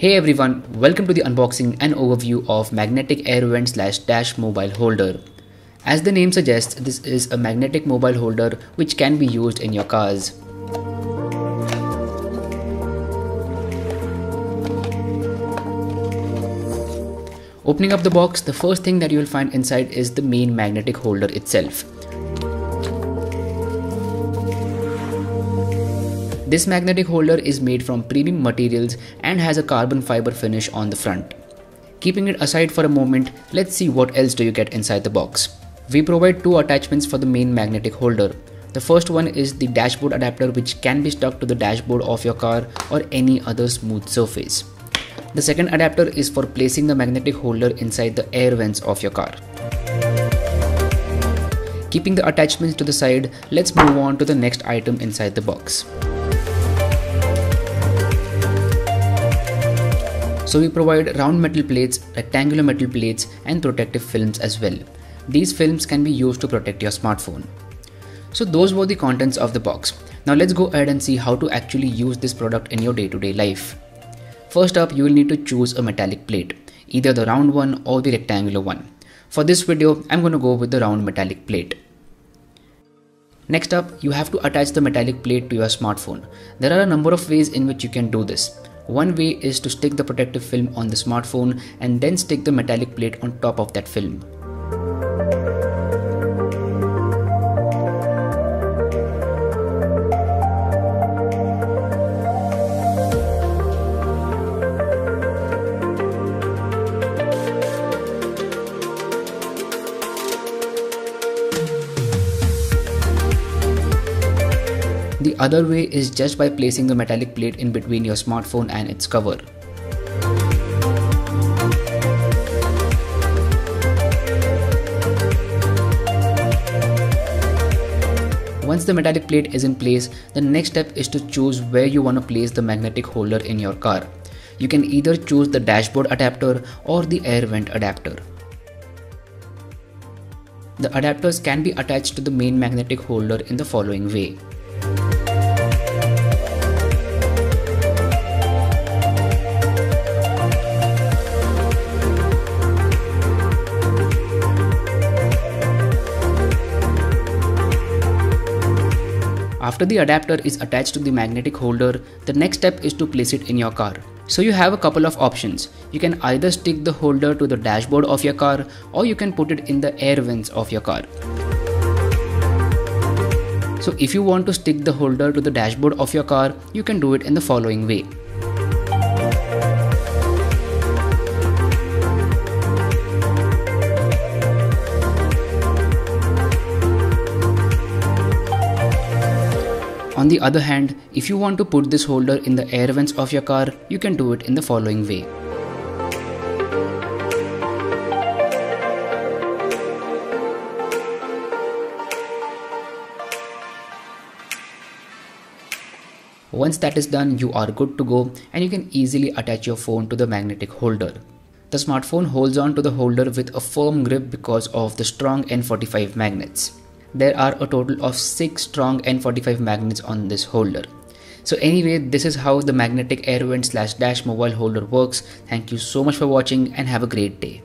Hey everyone, welcome to the unboxing and overview of Magnetic Air Vent slash Dash mobile holder. As the name suggests, this is a magnetic mobile holder which can be used in your cars. Opening up the box, the first thing that you will find inside is the main magnetic holder itself. This magnetic holder is made from premium materials and has a carbon fiber finish on the front. Keeping it aside for a moment, let's see what else do you get inside the box. We provide two attachments for the main magnetic holder. The first one is the dashboard adapter which can be stuck to the dashboard of your car or any other smooth surface. The second adapter is for placing the magnetic holder inside the air vents of your car. Keeping the attachments to the side, let's move on to the next item inside the box. So we provide round metal plates, rectangular metal plates and protective films as well. These films can be used to protect your smartphone. So those were the contents of the box. Now let's go ahead and see how to actually use this product in your day-to-day -day life. First up, you will need to choose a metallic plate, either the round one or the rectangular one. For this video, I'm going to go with the round metallic plate. Next up, you have to attach the metallic plate to your smartphone. There are a number of ways in which you can do this. One way is to stick the protective film on the smartphone and then stick the metallic plate on top of that film. The other way is just by placing the metallic plate in between your smartphone and its cover. Once the metallic plate is in place, the next step is to choose where you want to place the magnetic holder in your car. You can either choose the dashboard adapter or the air vent adapter. The adapters can be attached to the main magnetic holder in the following way. After the adapter is attached to the magnetic holder, the next step is to place it in your car. So you have a couple of options. You can either stick the holder to the dashboard of your car or you can put it in the air vents of your car. So if you want to stick the holder to the dashboard of your car, you can do it in the following way. On the other hand, if you want to put this holder in the air vents of your car, you can do it in the following way. Once that is done, you are good to go and you can easily attach your phone to the magnetic holder. The smartphone holds on to the holder with a firm grip because of the strong N45 magnets there are a total of 6 strong N45 magnets on this holder. So anyway, this is how the magnetic air vent slash dash mobile holder works. Thank you so much for watching and have a great day.